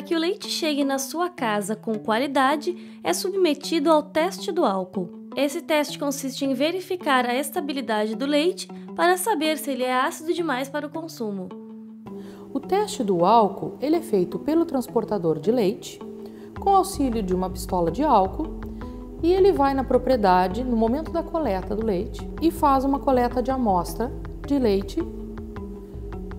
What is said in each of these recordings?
Para que o leite chegue na sua casa com qualidade, é submetido ao teste do álcool. Esse teste consiste em verificar a estabilidade do leite para saber se ele é ácido demais para o consumo. O teste do álcool ele é feito pelo transportador de leite, com auxílio de uma pistola de álcool, e ele vai na propriedade no momento da coleta do leite e faz uma coleta de amostra de leite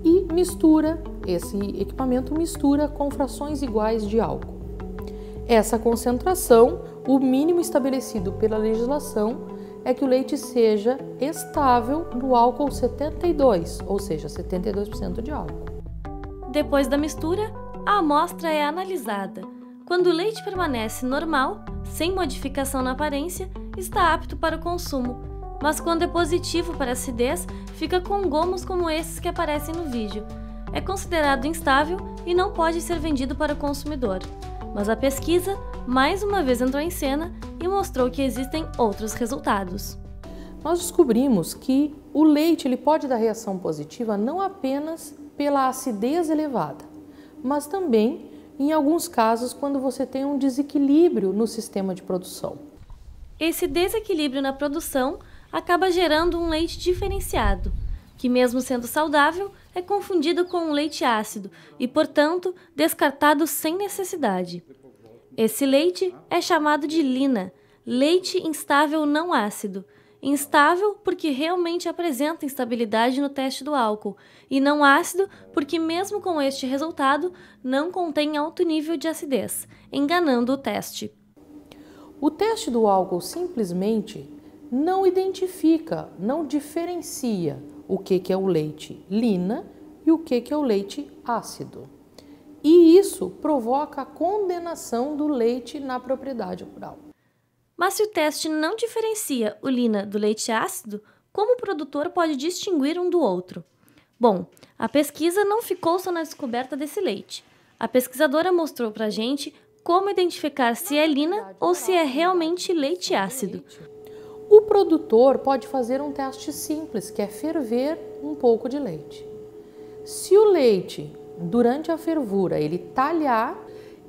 e mistura esse equipamento mistura com frações iguais de álcool. Essa concentração, o mínimo estabelecido pela legislação é que o leite seja estável no álcool 72, ou seja, 72% de álcool. Depois da mistura, a amostra é analisada. Quando o leite permanece normal, sem modificação na aparência, está apto para o consumo. Mas quando é positivo para acidez, fica com gomos como esses que aparecem no vídeo. É considerado instável e não pode ser vendido para o consumidor. Mas a pesquisa mais uma vez entrou em cena e mostrou que existem outros resultados. Nós descobrimos que o leite ele pode dar reação positiva não apenas pela acidez elevada, mas também em alguns casos quando você tem um desequilíbrio no sistema de produção. Esse desequilíbrio na produção acaba gerando um leite diferenciado, que mesmo sendo saudável, é confundido com um leite ácido e, portanto, descartado sem necessidade. Esse leite é chamado de lina, leite instável não ácido, instável porque realmente apresenta instabilidade no teste do álcool, e não ácido porque, mesmo com este resultado, não contém alto nível de acidez, enganando o teste. O teste do álcool simplesmente não identifica, não diferencia o que, que é o leite lina e o que, que é o leite ácido. E isso provoca a condenação do leite na propriedade rural. Mas se o teste não diferencia o lina do leite ácido, como o produtor pode distinguir um do outro? Bom, a pesquisa não ficou só na descoberta desse leite. A pesquisadora mostrou para gente como identificar se é lina ou se é realmente leite ácido. O produtor pode fazer um teste simples, que é ferver um pouco de leite. Se o leite, durante a fervura, ele talhar,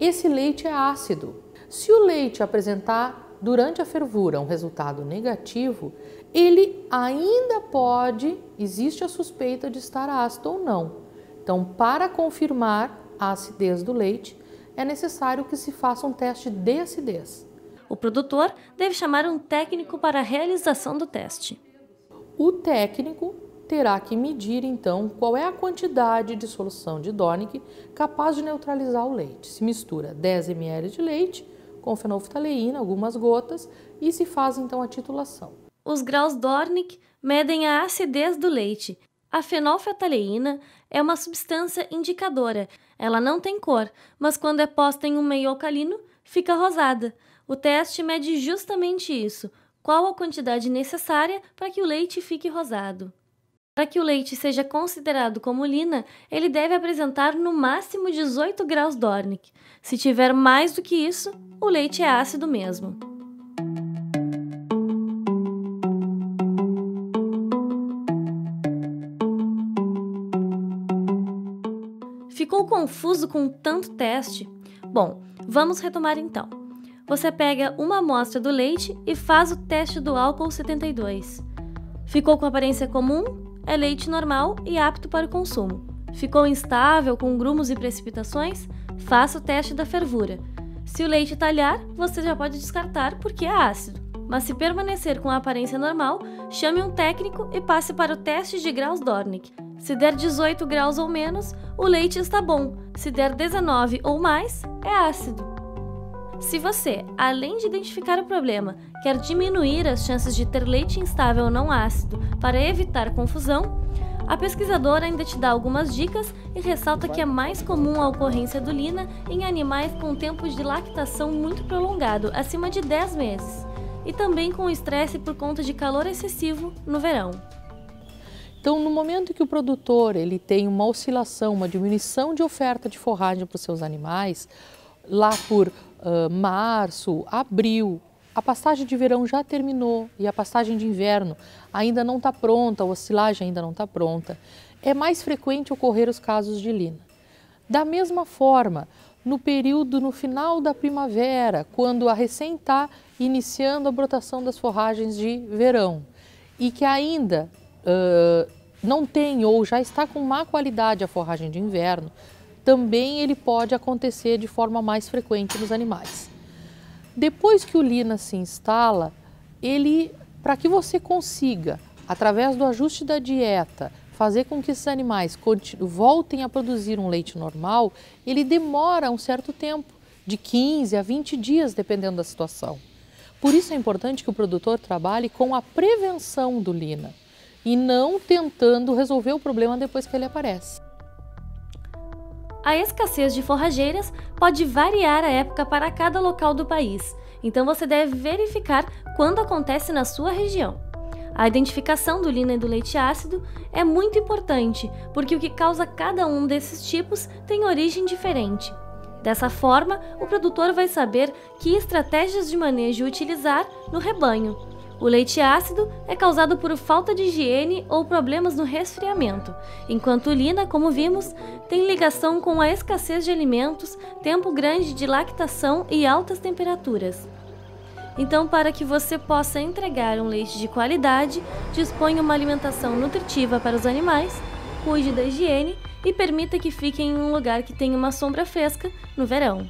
esse leite é ácido. Se o leite apresentar durante a fervura um resultado negativo, ele ainda pode, existe a suspeita de estar ácido ou não. Então, para confirmar a acidez do leite, é necessário que se faça um teste de acidez. O produtor deve chamar um técnico para a realização do teste. O técnico terá que medir então qual é a quantidade de solução de Dornick capaz de neutralizar o leite. Se mistura 10 ml de leite com fenolftaleína, algumas gotas, e se faz então a titulação. Os graus Dornick medem a acidez do leite. A fenolftaleína é uma substância indicadora. Ela não tem cor, mas quando é posta em um meio alcalino, fica rosada. O teste mede justamente isso: qual a quantidade necessária para que o leite fique rosado. Para que o leite seja considerado como lina, ele deve apresentar no máximo 18 graus Dornick. Se tiver mais do que isso, o leite é ácido mesmo. Ficou confuso com tanto teste? Bom, vamos retomar então. Você pega uma amostra do leite e faz o teste do álcool 72. Ficou com aparência comum? é leite normal e apto para o consumo. Ficou instável com grumos e precipitações? Faça o teste da fervura. Se o leite talhar, você já pode descartar porque é ácido. Mas se permanecer com a aparência normal, chame um técnico e passe para o teste de graus Dornick. Se der 18 graus ou menos, o leite está bom. Se der 19 ou mais, é ácido. Se você, além de identificar o problema, quer diminuir as chances de ter leite instável não ácido para evitar confusão, a pesquisadora ainda te dá algumas dicas e ressalta que é mais comum a ocorrência do lina em animais com tempos de lactação muito prolongado, acima de 10 meses, e também com estresse por conta de calor excessivo no verão. Então, no momento que o produtor ele tem uma oscilação, uma diminuição de oferta de forragem para os seus animais, lá por uh, março, abril, a pastagem de verão já terminou e a pastagem de inverno ainda não está pronta, a oscilagem ainda não está pronta, é mais frequente ocorrer os casos de lina. Da mesma forma, no período no final da primavera, quando a recém está iniciando a brotação das forragens de verão e que ainda não tem ou já está com má qualidade a forragem de inverno, também ele pode acontecer de forma mais frequente nos animais. Depois que o Lina se instala, ele, para que você consiga, através do ajuste da dieta, fazer com que esses animais voltem a produzir um leite normal, ele demora um certo tempo, de 15 a 20 dias, dependendo da situação. Por isso é importante que o produtor trabalhe com a prevenção do Lina e não tentando resolver o problema depois que ele aparece. A escassez de forrageiras pode variar a época para cada local do país, então você deve verificar quando acontece na sua região. A identificação do lina e do leite ácido é muito importante, porque o que causa cada um desses tipos tem origem diferente. Dessa forma, o produtor vai saber que estratégias de manejo utilizar no rebanho. O leite ácido é causado por falta de higiene ou problemas no resfriamento, enquanto o lina, como vimos, tem ligação com a escassez de alimentos, tempo grande de lactação e altas temperaturas. Então, para que você possa entregar um leite de qualidade, disponha uma alimentação nutritiva para os animais, cuide da higiene e permita que fiquem em um lugar que tenha uma sombra fresca no verão.